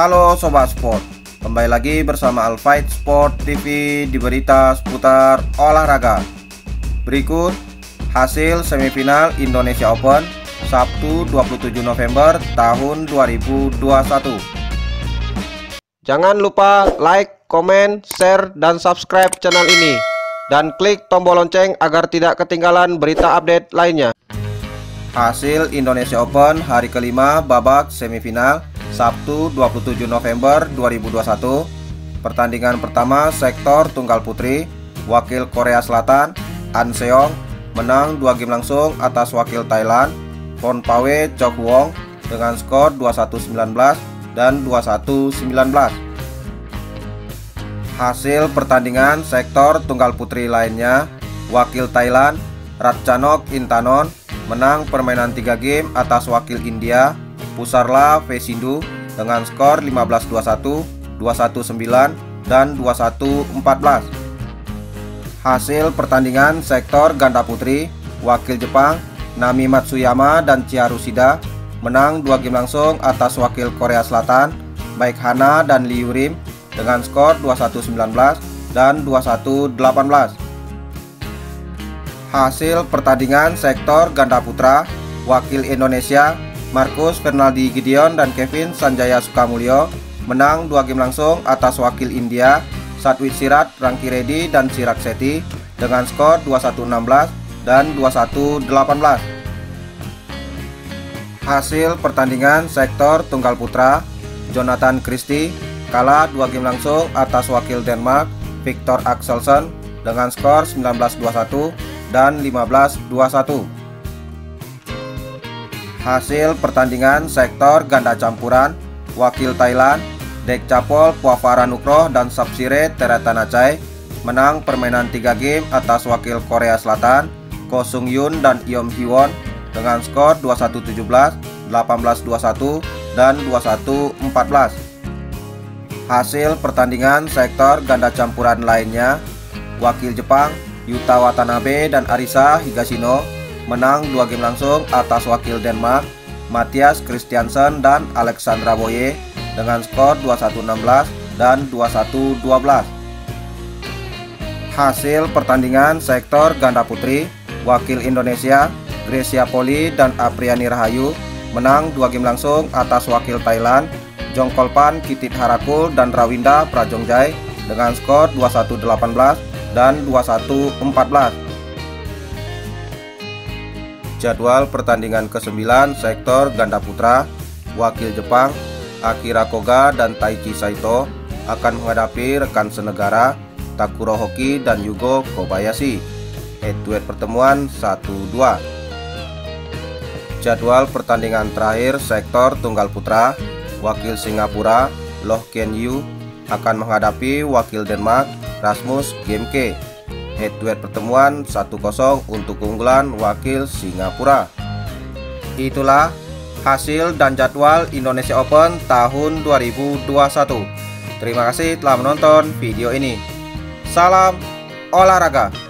Halo Sobat Sport Kembali lagi bersama Alfight Sport TV di berita seputar olahraga. Berikut hasil semifinal Indonesia Open Sabtu 27 November tahun 2021 Jangan lupa like, komen, share, dan subscribe channel ini. Dan klik tombol lonceng agar tidak ketinggalan berita update lainnya. Hasil Indonesia Open hari kelima babak semifinal Sabtu 27 November 2021 Pertandingan pertama sektor tunggal putri Wakil Korea Selatan An Seong menang dua game langsung atas wakil Thailand Fon Pawe Chok Wong dengan skor 21-19 dan 21-19 Hasil pertandingan sektor tunggal putri lainnya Wakil Thailand Ratchanok Intanon menang permainan 3 game atas wakil India Pusarla Vesindu dengan skor 15-21, 21-9, dan 21-14. Hasil pertandingan sektor ganda putri, wakil Jepang Nami Matsuyama dan Chiharu Shida menang dua game langsung atas wakil Korea Selatan baik Hana dan Liu Rim dengan skor 21-19 dan 21-18. Hasil pertandingan sektor ganda putra, wakil Indonesia Markus Fernaldi Gideon dan Kevin Sanjaya Sukamulyo menang dua game langsung atas wakil India Satwit Sirat, Rangki Reddy, dan Sirak Seti dengan skor 21-16 dan 21-18. Hasil pertandingan sektor tunggal putra, Jonathan Christie kalah dua game langsung atas wakil Denmark Victor Axelsen dengan skor 19-21 dan 15-21. Hasil pertandingan sektor ganda campuran Wakil Thailand Dek Capol Nukroh dan Sapsire Teratanachai menang permainan 3 game atas wakil Korea Selatan Ko Sung Yun dan Iom Hiwon dengan skor 21-17, 18-21, dan 21-14. Hasil pertandingan sektor ganda campuran lainnya Wakil Jepang Yuta Watanabe dan Arisa Higashino menang dua game langsung atas wakil Denmark Matthias Christiansen dan Alexandra Boye dengan skor 21-16 dan 21-12. Hasil pertandingan sektor ganda putri, wakil Indonesia Grecia Poli dan Apriani Rahayu menang dua game langsung atas wakil Thailand Jongkolpan Kitit Harakul dan Rawinda Prajongjai dengan skor 21-18 dan 21-14. Jadwal pertandingan ke-9 sektor ganda putra, wakil Jepang Akira Koga dan Taichi Saito akan menghadapi rekan senegara Takuro Hoki dan Yugo Kobayashi. Head-to-head pertemuan 1-2. Jadwal pertandingan terakhir sektor tunggal putra, wakil Singapura Loh Ken Yu akan menghadapi wakil Denmark Rasmus Gemke. Head to head pertemuan 1-0 untuk keunggulan wakil Singapura. Itulah hasil dan jadwal Indonesia Open tahun 2021. Terima kasih telah menonton video ini. Salam olahraga.